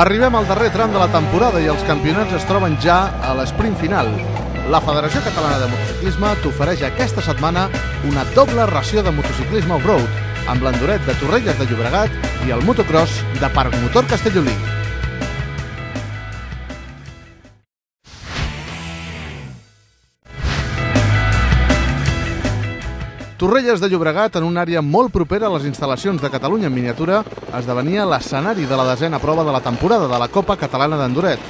Arribem al darrer tram de la temporada i els campionats es troben ja a l'esprint final. La Federació Catalana de Motociclisme t'ofereix aquesta setmana una doble ració de motociclisme off-road amb l'enduret de Torrelles de Llobregat i el motocross de Parc Motor Castellolí. Torrelles de Llobregat, en una àrea molt propera a les instal·lacions de Catalunya en miniatura, esdevenia l'escenari de la desena prova de la temporada de la Copa Catalana d'Enduret.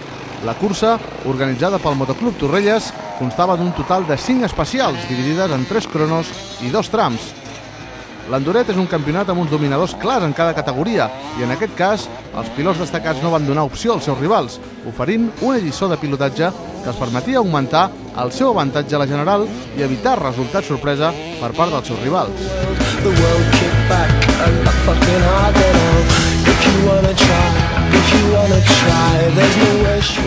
La cursa, organitzada pel Motoclub Torrelles, constava d'un total de 5 especials, dividides en 3 cronos i 2 trams. L'Enduret és un campionat amb uns dominadors clars en cada categoria i en aquest cas els pilots destacats no van donar opció als seus rivals, oferint una lliçó de pilotatge que els permetia augmentar el seu avantatge a la general i evitar resultats sorpresa per part dels seus rivals.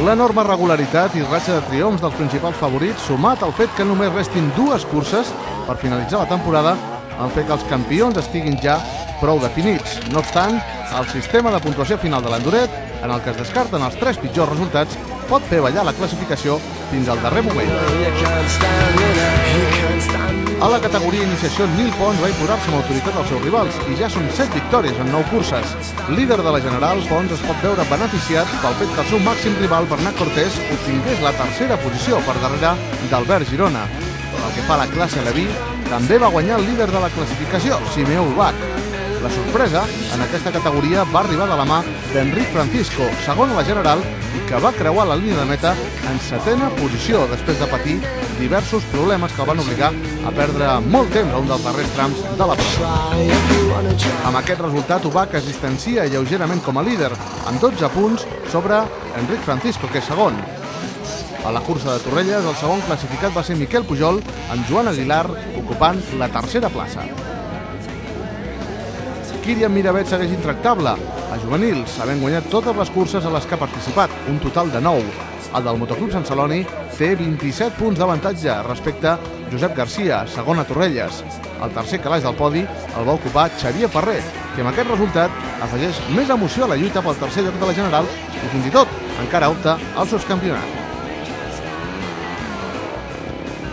L'enorme regularitat i ratxa de triomfs dels principals favorits, sumat al fet que només restin dues curses per finalitzar la temporada, han fet que els campions estiguin ja prou definits. No obstant, el sistema de puntuació final de l'Enduret, en el que es descarten els tres pitjors resultats, pot fer ballar la classificació fins al darrer moment. A la categoria iniciació, Nil Pons va imposar-se amb autoritat als seus rivals i ja són 7 victòries en 9 curses. Líder de la general, Pons es pot veure beneficiat pel fet que el seu màxim rival, Bernat Cortés, obtingués la tercera posició per darrere d'Albert Girona. El que fa la classe Leví, també va guanyar el líder de la classificació, Simeu Ubach. La sorpresa en aquesta categoria va arribar de la mà d'Enric Francisco, segon a la general, i que va creuar la línia de meta en setena posició després de patir diversos problemes que el van obligar a perdre molt temps a un dels darrers trams de la prova. Amb aquest resultat, Ubach es distancia lleugerament com a líder, amb 12 punts sobre Enric Francisco, que és segon. A la cursa de Torrelles, el segon classificat va ser Miquel Pujol, amb Joan Aguilar ocupant la tercera plaça. Kirian Miravet segueix intractable. A juvenils, havent guanyat totes les curses a les que ha participat, un total de 9. El del Motoclub Sant Celoni té 27 punts d'avantatge respecte Josep Garcia, segon a Torrelles. El tercer calaix del podi el va ocupar Xavier Ferrer, que amb aquest resultat afegeix més emoció a la lluita pel tercer lloc de la General i fins i tot encara opta al campionat.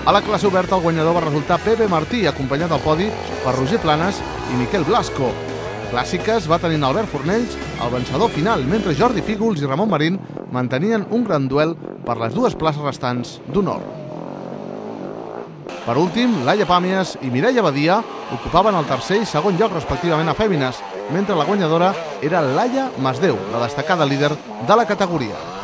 A la classe oberta el guanyador va resultar Pepe Martí, acompanyat al podi per Roger Planes i Miquel Blasco. Clàssiques va tenir Albert Fornells el vencedor final, mentre Jordi Fígols i Ramon Marín mantenien un gran duel per les dues places restants d'honor. Per últim, Laia Pàmies i Mireia Badia ocupaven el tercer i segon lloc respectivament a Fèmines, mentre la guanyadora era Laia Masdeu, la destacada líder de la categoria.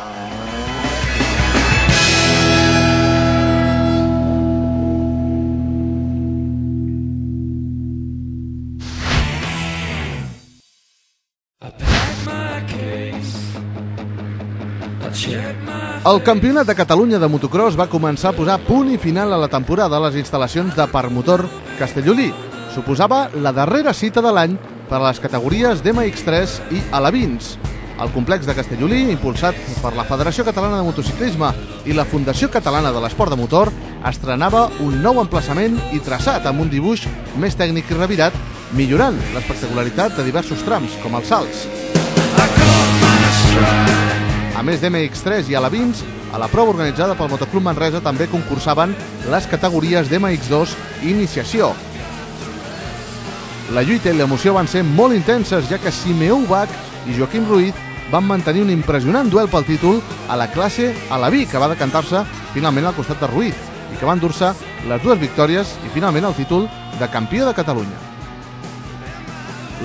El Campionat de Catalunya de motocross va començar a posar punt i final a la temporada a les instal·lacions de Parmotor Castellolí. Suposava la darrera cita de l'any per a les categories d'MX3 i Alevins. El complex de Castellolí, impulsat per la Federació Catalana de Motociclisme i la Fundació Catalana de l'Esport de Motor, estrenava un nou emplaçament i traçat amb un dibuix més tècnic i revirat, millorant l'espectacularitat de diversos trams, com els salts. A més d'MX3 i Alevins, a la prova organitzada pel Motoclub Manresa també concursaven les categories d'MX2 i Iniciació. La lluita i l'emoció van ser molt intenses, ja que Simeó Bach i Joaquim Ruiz van mantenir un impressionant duel pel títol a la classe Alaví, que va decantar-se finalment al costat de Ruiz i que van dur-se les dues victòries i finalment el títol de campió de Catalunya.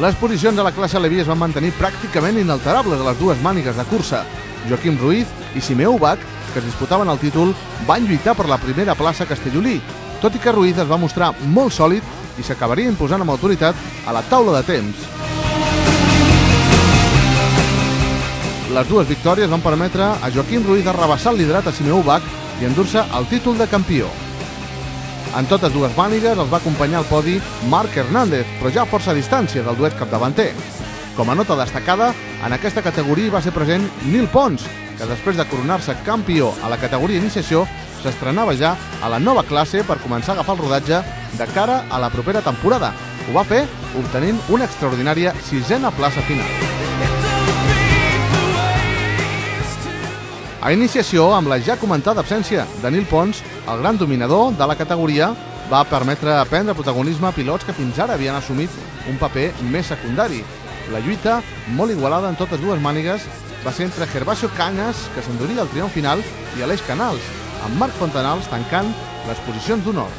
Les posicions a la classe Aleví es van mantenir pràcticament inalterables a les dues mànigues de cursa, Joaquim Ruiz i Simeó Ubach, que es disputaven el títol, van lluitar per la primera plaça castellolí, tot i que Ruiz es va mostrar molt sòlid i s'acabaria imposant amb autoritat a la taula de temps. Les dues victòries van permetre a Joaquim Ruiz arrabassar el liderat a Simeó Ubach i endur-se el títol de campió. En totes dues mànigues els va acompanyar al podi Marc Hernández, però ja a força distància del duet capdavanter. Com a nota destacada, en aquesta categoria va ser present Nil Pons, que després de coronar-se campió a la categoria iniciació, s'estrenava ja a la nova classe per començar a agafar el rodatge de cara a la propera temporada. Ho va fer obtenint una extraordinària sisena plaça final. A iniciació, amb la ja comentada absència de Nil Pons, el gran dominador de la categoria va permetre prendre protagonisme a pilots que fins ara havien assumit un paper més secundari. La lluita, molt igualada en totes dues mànigues, va ser entre Gervasio Cañas, que s'enduria el triomf final, i Aleix Canals, amb Marc Fontanals tancant les posicions d'honor.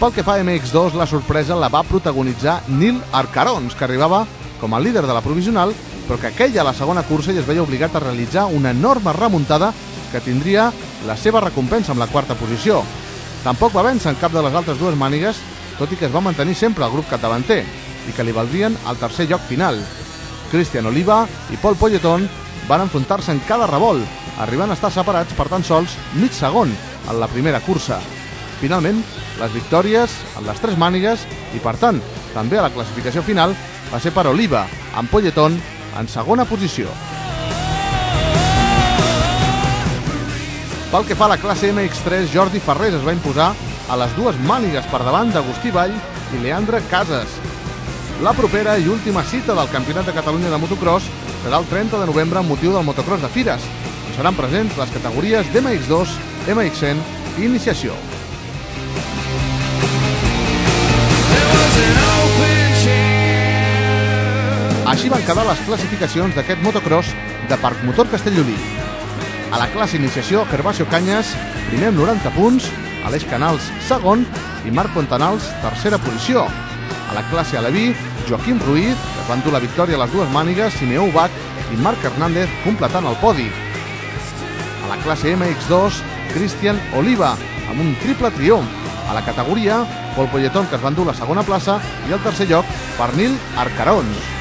Pel que fa a MX2, la sorpresa la va protagonitzar Nil Arcarons, que arribava com a líder de la provisional però que aquella la segona cursa i es veia obligat a realitzar una enorme remuntada que tindria la seva recompensa amb la quarta posició. Tampoc va vèncer en cap de les altres dues mànigues, tot i que es va mantenir sempre al grup capdavanter i que li valdrien el tercer lloc final. Cristian Oliva i Paul Polleton van enfrontar-se en cada revolt, arribant a estar separats per tan sols mig segon en la primera cursa. Finalment, les victòries en les tres mànigues i, per tant, també a la classificació final, va ser per Oliva, amb Polleton en segona posició. Pel que fa a la classe MX3, Jordi Ferrés es va imposar a les dues mànigues per davant d'Agustí Vall i Leandre Casas. La propera i última cita del Campionat de Catalunya de motocross serà el 30 de novembre amb motiu del motocross de Fires, on seran presents les categories d'MX2, MX100 i Iniciació. Així van quedar les classificacions d'aquest motocross de Parc Motor Castellolí. A la classe iniciació, Gervasio Canyes, primer amb 90 punts, Aleix Canals, segon, i Marc Fontanals, tercera posició. A la classe Aleví, Joaquim Ruiz, que van dur la victòria a les dues mànigues, Simeó Ubach i Marc Hernández completant el podi. A la classe MX2, Cristian Oliva, amb un triple triomf. A la categoria, Pol Polletón, que es van dur la segona plaça, i el tercer lloc, Pernil Arcarons.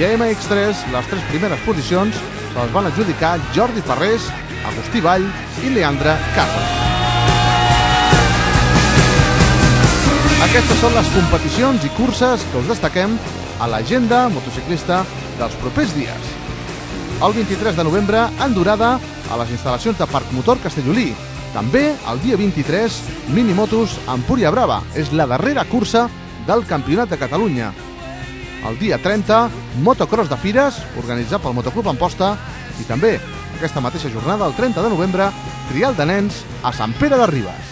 I a MX3, les tres primeres posicions se les van adjudicar Jordi Ferrés, Agustí Vall i Leandre Casas. Aquestes són les competicions i curses que us destaquem a l'agenda motociclista dels propers dies. El 23 de novembre, en durada, a les instal·lacions de Parc Motor Castellolí. També, el dia 23, Minimotos Empúria Brava. És la darrera cursa del Campionat de Catalunya el dia 30, motocross de Fires, organitzat pel Motoclub Amposta, i també aquesta mateixa jornada, el 30 de novembre, trial de nens a Sant Pere de Ribes.